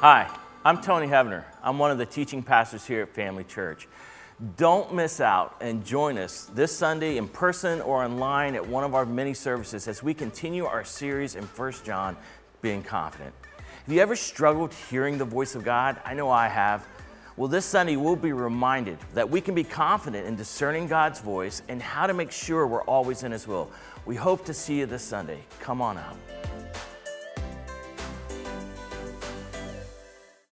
Hi, I'm Tony Hevner. I'm one of the teaching pastors here at Family Church. Don't miss out and join us this Sunday in person or online at one of our many services as we continue our series in 1 John, Being Confident. Have you ever struggled hearing the voice of God? I know I have. Well, this Sunday we'll be reminded that we can be confident in discerning God's voice and how to make sure we're always in His will. We hope to see you this Sunday. Come on out.